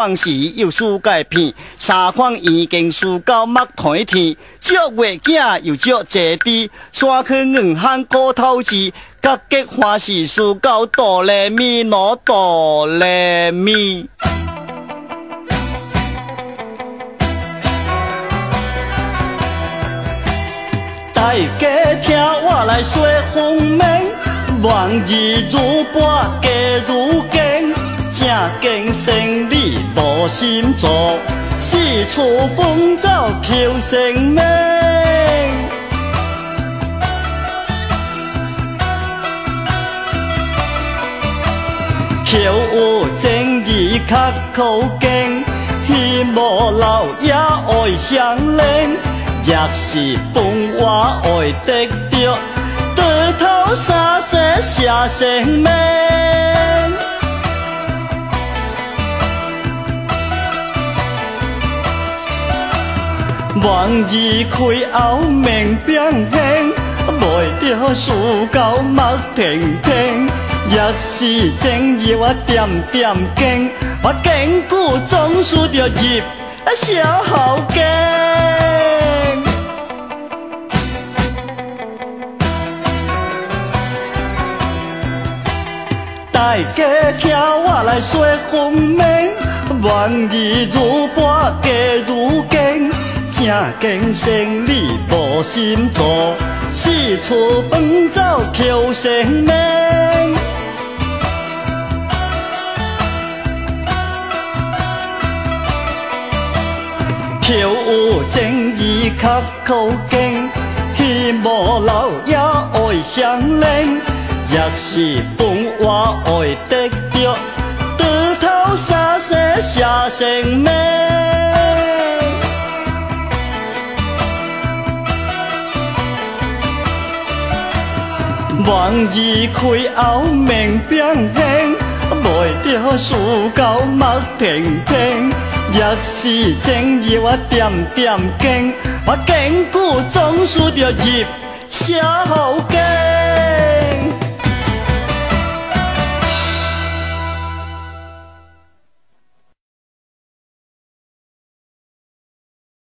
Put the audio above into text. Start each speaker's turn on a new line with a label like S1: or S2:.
S1: 当时又输界片，三款已经输到麦台天，祝月囝又祝坐地，山去硬汉高头子，甲结花是输到哆来咪攞哆来咪。大家听我来说封面，万字如波，家如经，正经生理无心做，四处奔走求生命。求有正义较口经，希望老也爱响铃。若是饭我会得着，倒头三世写生命。万字开后明变现，袂着输到目停停。若是正义我点点经，我坚固总输着入小后家。大家听我来说封面，万字如波，家如经，正经生理无心做，四处奔走求生命。求有正义较口经，希望老爷爱响铃。若是饭我会得着，倒头三世写生命。万字开后面变现，袂着输到目停停。若是正义我点点经，我经过总输着入社后家。